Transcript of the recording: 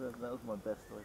that was my best story.